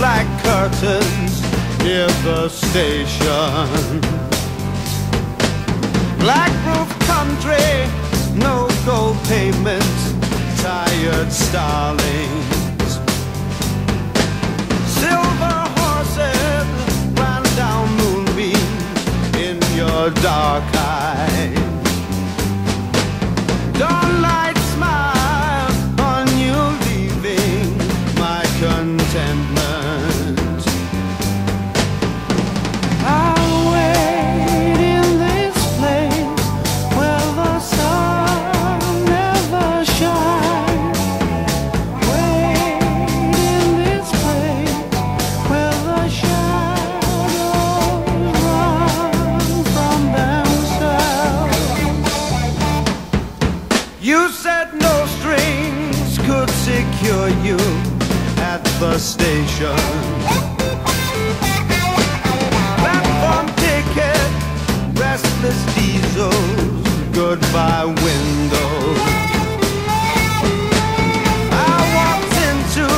curtains near the station. Black roof country, no gold pavement, tired starlings. Silver horses ran down moonbeams in your dark the station. Platform ticket, restless diesels, goodbye windows. I walked into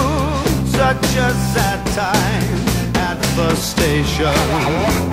such a sad time at the station.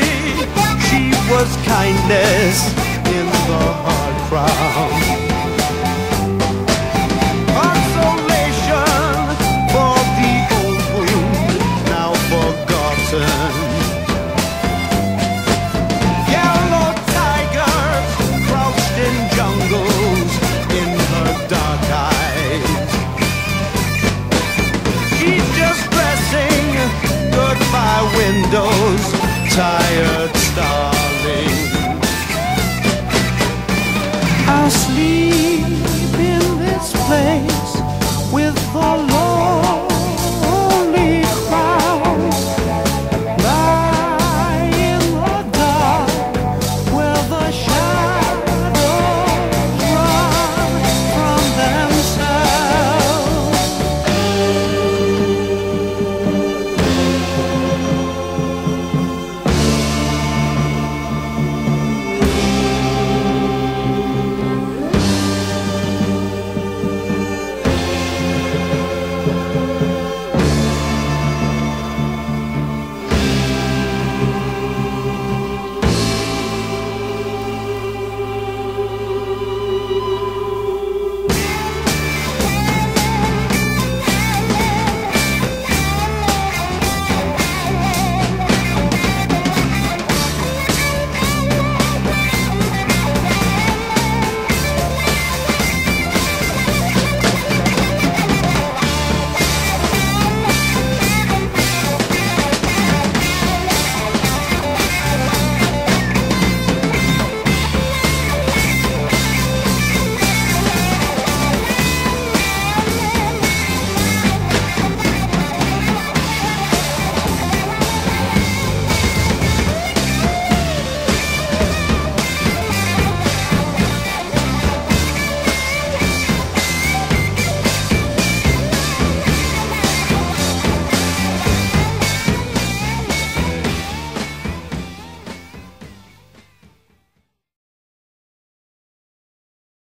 Party, she was kindness in the hard crowd. Tired starling. I'll sleep in this place with the